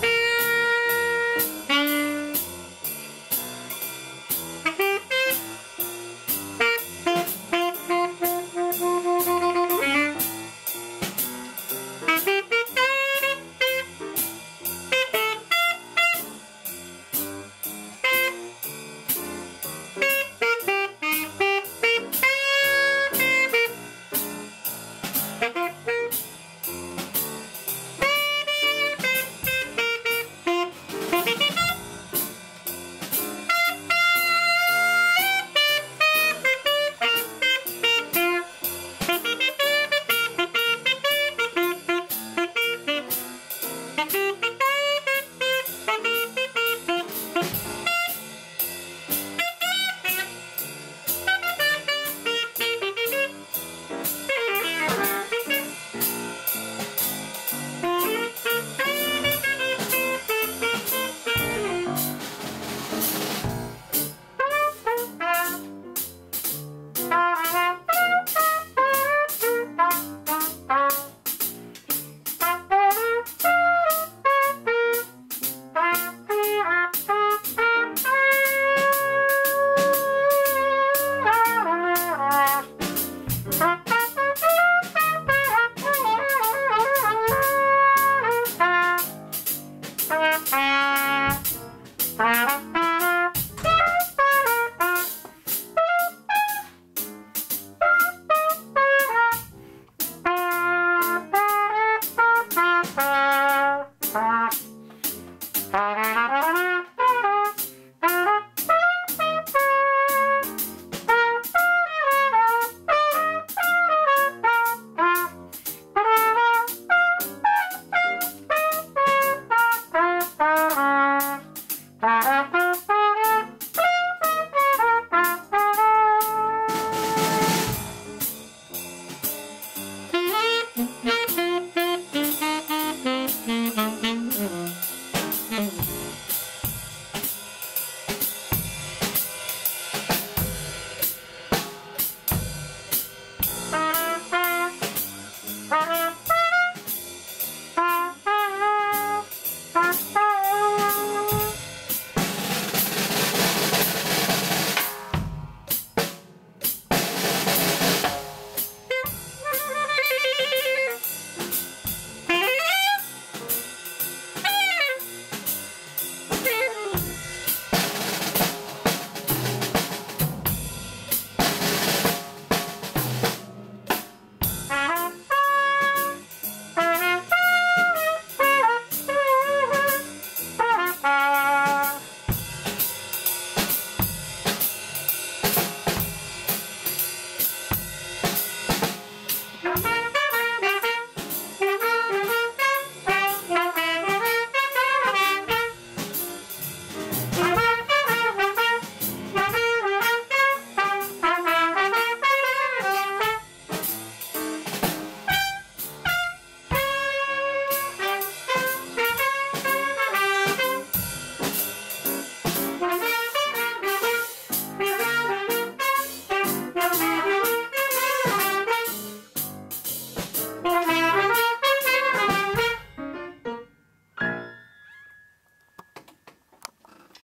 back.